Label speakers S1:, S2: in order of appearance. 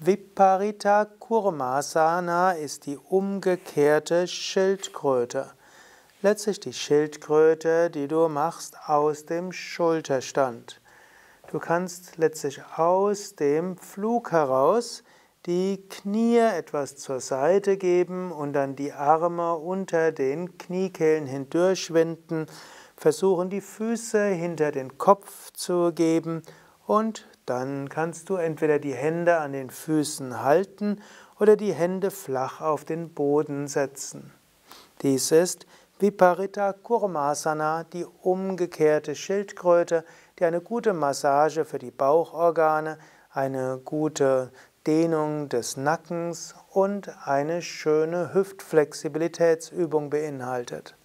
S1: Viparita Kurmasana ist die umgekehrte Schildkröte. Letztlich die Schildkröte, die du machst aus dem Schulterstand. Du kannst letztlich aus dem Flug heraus die Knie etwas zur Seite geben und dann die Arme unter den Kniekehlen hindurchwinden, versuchen die Füße hinter den Kopf zu geben und dann kannst du entweder die Hände an den Füßen halten oder die Hände flach auf den Boden setzen. Dies ist Viparita Kurmasana, die umgekehrte Schildkröte, die eine gute Massage für die Bauchorgane, eine gute Dehnung des Nackens und eine schöne Hüftflexibilitätsübung beinhaltet.